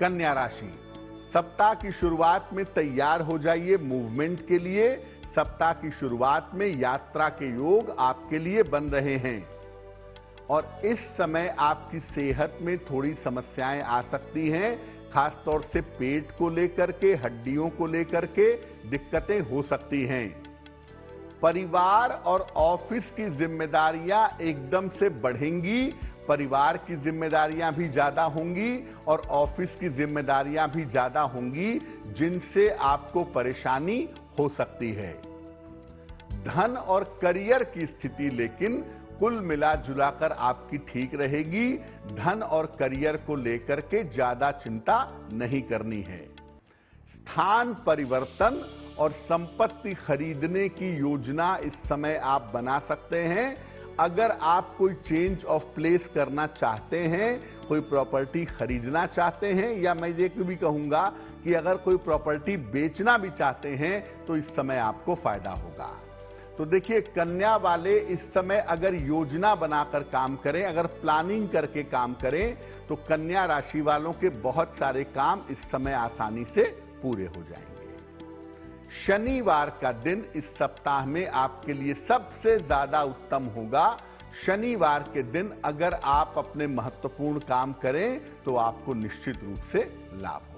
कन्या राशि। सप्ताह की शुरुआत में तैयार हो जाइए मूवमेंट के लिए। सप्ताह की शुरुआत में यात्रा के योग आपके लिए बन रहे हैं। और इस समय आपकी सेहत में थोड़ी समस्याएँ आ सकती हैं, खासतौर से पेट को लेकर के, हड्डियों को लेकर के दिक्कतें हो सकती हैं। परिवार और ऑफ़िस की जिम्मेदारियाँ एकदम से बढ़ेंगी परिवार की जिम्मेदारियाँ भी ज़्यादा होंगी और ऑफ़िस की जिम्मेदारियाँ भी ज़्यादा होंगी, जिनसे आपको परेशानी हो सकती है। धन और करियर की स्थिति लेकिन कुल मिला जुलाकर आपकी ठीक रहेगी। धन और करियर को लेकर के ज़्यादा चिंता नहीं करनी है। स्थान परिवर्तन और संपत्ति खरीदने की योजना इस समय आप बना सकते हैं। अगर आप कोई चेंज ऑफ़ प्लेस करना चाहते हैं, कोई प्रॉपर्टी खरीदना चाहते हैं, या मैं ये भी कहूँगा कि अगर कोई प्रॉपर्टी बेचना भी चाहते हैं तो इस समय आपको फ़ायदा होगा। तो देखिए, कन्या वाले इस समय अगर योजना बनाकर काम करें, अगर प्लानिंग करके काम करें तो कन्या राशि वालों के बहुत सारे काम इस समय आसानी से पूरे हो जाएँगे। शनिवार का दिन इस सप्ताह में आपके लिए सबसे ज़्यादा उत्तम होगा। शनिवार के दिन अगर आप अपने महत्वपूर्ण काम करें तो आपको निश्चित रूप से लाभ होगा।